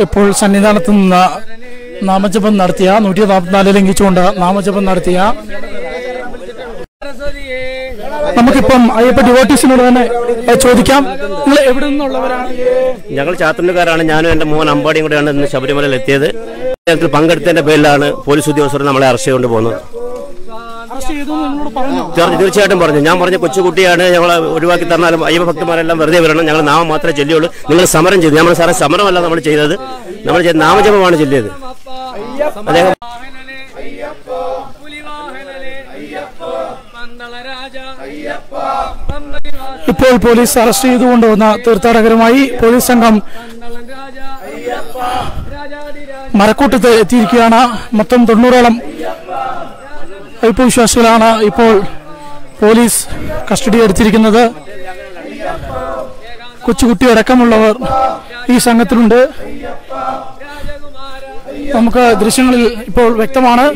ഇപ്പോൾ സന്നിധാനത്ത് നിന്ന് നാമജപം നടത്തിയ നൂറ്റി നാൽപ്പത്തിനാല് ലംഘിച്ചുകൊണ്ട് നാമജപം നടത്തിയ നമുക്കിപ്പം അയ്യപ്പ ഡിവോട്ടീസിനോട് തന്നെ ചോദിക്കാം. നിങ്ങൾ എവിടെ നിന്നുള്ളവരാണ്? ഞങ്ങൾ ചാത്തന്നുകാരാണ് ഞാനും എന്റെ മോൻ അമ്പാടിയും കൂടെയാണ് ഇന്ന് ശബരിമലയിൽ എത്തിയത്. പങ്കെടുത്തതിന്റെ പേരിലാണ് പോലീസ് ഉദ്യോഗസ്ഥർ നമ്മളെ അറസ്റ്റ് ചെയ്തുകൊണ്ട് പോകുന്നത് അറസ്റ്റ് ചെയ്തു എന്ന് നിങ്ങളോട് പറഞ്ഞു തീർ- തീർച്ചയായിട്ടും പറഞ്ഞു. ഞാൻ പറഞ്ഞ കൊച്ചുകുട്ടിയാണ് ഞങ്ങൾ ഒഴിവാക്കി തന്നാലും അയ്യപ്പ ഭക്തന്മാരെല്ലാം വെറുതെ വരണം. ഞങ്ങൾ നാമം മാത്രമേ ചൊല്ലിയുള്ളൂ. നിങ്ങൾ സമരം ചെയ്തു. നമ്മൾ സാറേ സമരമല്ല നമ്മൾ ചെയ്തത്. നമ്മൾ ചെയ്ത നാമജപമാണ് ചൊല്ലിയത്. അദ്ദേഹം ഇപ്പോൾ പോലീസ് അറസ്റ്റ് ചെയ്തുകൊണ്ടുവന്ന തീർത്ഥാടകരുമായി പോലീസ് സംഘം മരക്കൂട്ടത്ത് എത്തിയിരിക്കുകയാണ്. മൊത്തം തൊണ്ണൂറോളം അയ്യപ്പ വിശ്വാസികളാണ് ഇപ്പോൾ പോലീസ് കസ്റ്റഡി എടുത്തിരിക്കുന്നത്. കൊച്ചുകുട്ടി അടക്കമുള്ളവർ ഈ സംഘത്തിലുണ്ട്. നമുക്ക് ദൃശ്യങ്ങളിൽ ഇപ്പോൾ വ്യക്തമാണ്.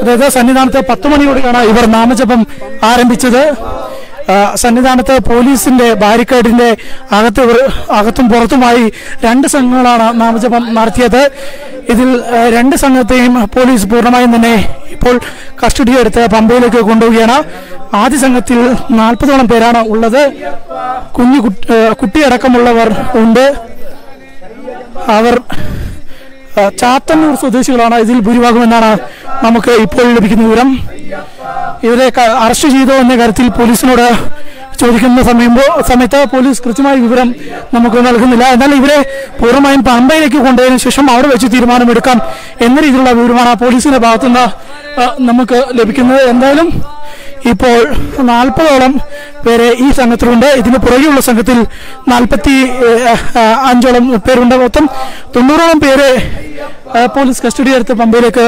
അതായത് സന്നിധാനത്ത് പത്ത് മണിയോടെയാണ് ഇവർ നാമജപം ആരംഭിച്ചത്. സന്നിധാനത്ത് പോലീസിന്റെ ബാരിക്കേഡിന്റെ അകത്ത് അകത്തും പുറത്തുമായി രണ്ട് സംഘങ്ങളാണ് നാമജപം നടത്തിയത്. ഇതിൽ രണ്ട് സംഘത്തെയും പോലീസ് പൂർണമായും തന്നെ ഇപ്പോൾ കസ്റ്റഡി എടുത്ത് പമ്പയിലേക്ക് കൊണ്ടുപോവുകയാണ്. ആദ്യ സംഘത്തിൽ നാൽപ്പതോളം പേരാണ് ഉള്ളത്. കുഞ്ഞു കുട്ടിയടക്കമുള്ളവർ ഉണ്ട്. അവർ ചാത്തന്നൂർ സ്വദേശികളാണ്. ഇതിൽ ഭൂരിഭാഗം എന്നാണ് നമുക്ക് ഇപ്പോൾ ലഭിക്കുന്ന വിവരം. ഇവരെ അറസ്റ്റ് ചെയ്തോ എന്ന കാര്യത്തിൽ പോലീസിനോട് ചോദിക്കുന്ന സമയമ്പോ സമയത്ത് പോലീസ് കൃത്യമായ വിവരം നമുക്ക് നൽകുന്നില്ല. എന്നാൽ ഇവരെ പൂർണമായും പമ്പയിലേക്ക് കൊണ്ടുപോയതിനു ശേഷം അവിടെ വെച്ച് തീരുമാനമെടുക്കാം എന്ന രീതിയിലുള്ള വിവരമാണ് പോലീസിന്റെ ഭാഗത്തുനിന്ന് നമുക്ക് ലഭിക്കുന്നത്. എന്തായാലും ഇപ്പോൾ നാൽപ്പതോളം പേരെ ഈ സംഘത്തിലുണ്ട്. ഇതിന് പുറകെയുള്ള സംഘത്തിൽ നാൽപ്പത്തി അഞ്ചോളം പേരുണ്ട്. മൊത്തം തൊണ്ണൂറോളം പേരെ പോലീസ് കസ്റ്റഡി എടുത്ത് പമ്പയിലേക്ക്